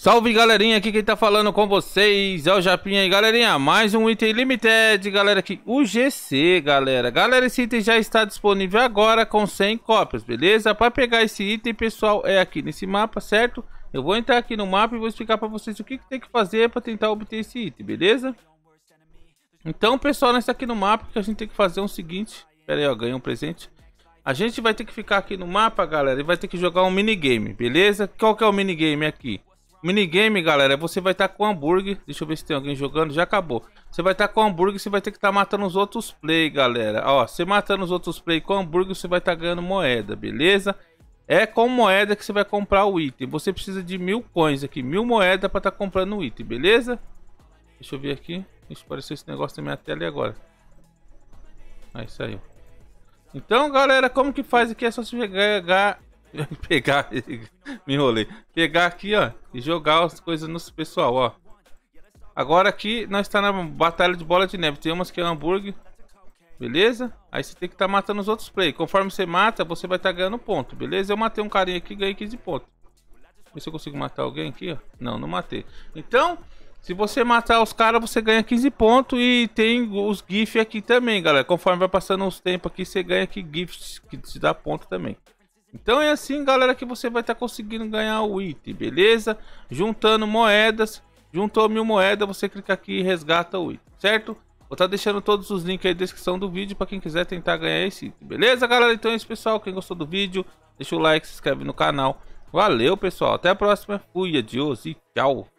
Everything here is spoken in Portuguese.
Salve galerinha, aqui quem tá falando com vocês é o Japinha aí galerinha, mais um item limited galera aqui, o GC galera Galera, esse item já está disponível agora com 100 cópias, beleza? Para pegar esse item pessoal é aqui nesse mapa, certo? Eu vou entrar aqui no mapa e vou explicar para vocês o que, que tem que fazer para tentar obter esse item, beleza? Então pessoal, nós aqui no mapa que a gente tem que fazer é o seguinte Pera aí, ó, ganhei um presente a gente vai ter que ficar aqui no mapa, galera, e vai ter que jogar um minigame, beleza? Qual que é o minigame aqui? Minigame, galera, você vai estar tá com hambúrguer. Deixa eu ver se tem alguém jogando. Já acabou. Você vai estar tá com hambúrguer, você vai ter que estar tá matando os outros play, galera. Ó, você matando os outros play com hambúrguer, você vai estar tá ganhando moeda, beleza? É com moeda que você vai comprar o item. Você precisa de mil coins aqui, mil moedas para estar tá comprando o item, beleza? Deixa eu ver aqui. Deixa aparecer esse negócio na minha tela e agora. Aí saiu. Então, galera, como que faz aqui? É só você pegar pegar, me enrolei. Pegar aqui, ó, e jogar as coisas no pessoal, ó. Agora aqui nós está na batalha de bola de neve. Tem umas que é hambúrguer. Beleza? Aí você tem que estar tá matando os outros play. Conforme você mata, você vai estar tá ganhando ponto. Beleza? Eu matei um carinha aqui ganhei 15 pontos. Ver se eu consigo matar alguém aqui, ó. Não, não matei. Então, se você matar os caras, você ganha 15 pontos. E tem os GIFs aqui também, galera. Conforme vai passando os tempos aqui, você ganha aqui GIFs que te dá ponto também. Então é assim, galera, que você vai estar tá conseguindo ganhar o item, beleza? Juntando moedas, juntou mil moedas, você clica aqui e resgata o item, certo? Vou estar tá deixando todos os links aí na descrição do vídeo para quem quiser tentar ganhar esse item, beleza, galera? Então é isso, pessoal. Quem gostou do vídeo, deixa o like, se inscreve no canal. Valeu, pessoal. Até a próxima. Fui, adiós e tchau.